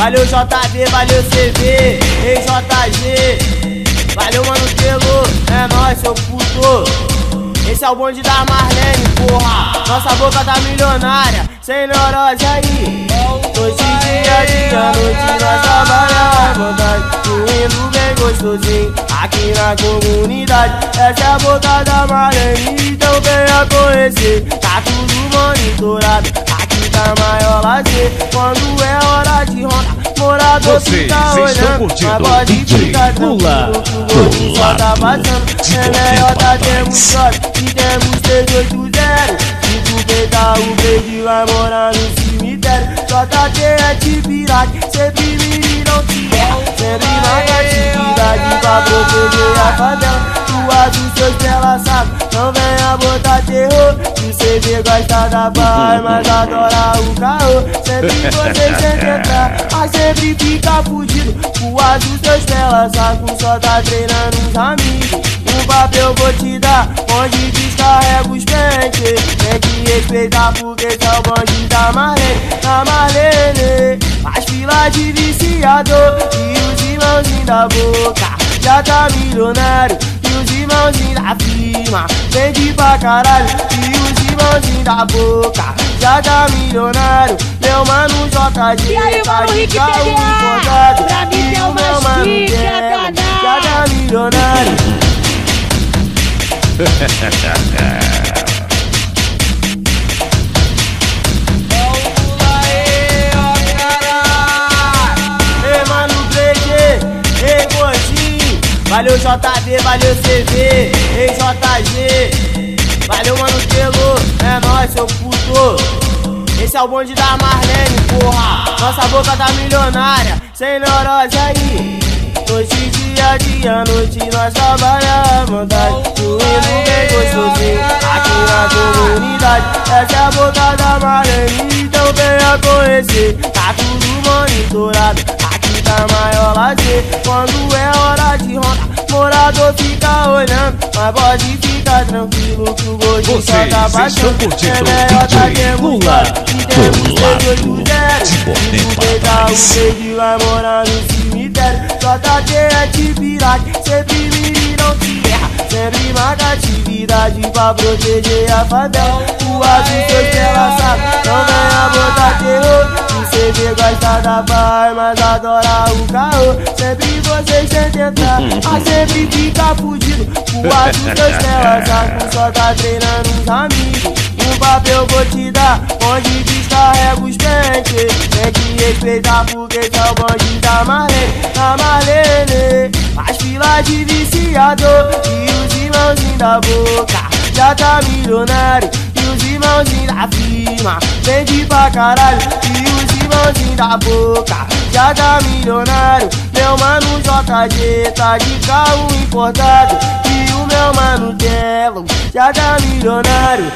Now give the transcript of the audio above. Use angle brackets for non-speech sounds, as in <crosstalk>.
Valeu, JB, valeu, CV, ei, JG. Valeu, mano, pelo, é nóis, seu puto. Esse é o bonde da Marlene, porra. Nossa boca tá milionária, sem neurose aí. Noite, dia, dia, noite, nós trabalhamos à vontade. Doendo bem gostosinho, aqui na comunidade. Essa é a boca da Marlene, então venha conhecer. Tá tudo monitorado, aqui tá maior lazer. Quando é hora de ronda, morador Vocês fica olhando. Mas pode ficar tranquilo que o bonde só tá passando. É melhor tá temos sorte e temos o vai morar no cemitério. JT é de pirate, sempre me não te erra. Sempre na catividade pra proteger a favela. Tu dos seus pelas sabe, não venha botar terror. Que você vê gosta da paz, mas adora o caô. Sempre você tenta entrar, mas sempre fica fugido. O dos seus pelas sabe, só tá treinando uns amigos. Um papel eu vou te dar, onde que respeitar porque esse é o bonde da Marlene, da Marlene. As filas de viciador e os irmãozinhos da boca. Já tá milionário e os irmãozinhos da firma. Vende pra caralho e os irmãozinhos da boca. Já tá milionário, meu mano JG. E aí, tá mano, de Rick PDA? importado. Pra mim tem o uma mano chique, Dela, danada. Já tá milionário. <laughs> Valeu, JB, valeu, CV, ei, JG. Valeu, mano, pelo, é nóis, seu puto. Esse é o bonde da Marlene, porra. Nossa boca tá milionária, sem neurose aí. Noite, dia, dia, noite, nós trabalhamos à vontade. Doendo bem gostosinho, aqui na comunidade. Essa é a boca da Marlene, então venha conhecer. Tá tudo monitorado, aqui tá maior lazer. Quando morador fica olhando. Mas pode ficar tranquilo que o gordinho só tá baixando. É melhor tá DJ temos Lula sorte, e temos do lado 380. de Se tu Bonifácio. pegar o verde, vai morar no cemitério. JT é de pirate, sempre me não te Sempre marca atividade pra proteger a favela. O azul seus pela sabe, não venha botar terror. Você vê gosta da paz, mas adora o caô. Sempre vocês tentam entrar, mas sempre fica fugido. O azul seus pela sabe, só tá treinando uns amigos. Um papel vou te dar, onde descarrega os pentes. Tem que respeitar porque o bonde da Marlene, da Marlene. As filas de viciador e os irmãozinhos da boca. Já tá milionário e os irmãozinhos da firma. Vende pra caralho e os irmãozinhos da boca. Já tá milionário, meu mano JG tá de carro importado. E o meu mano Telo já tá milionário.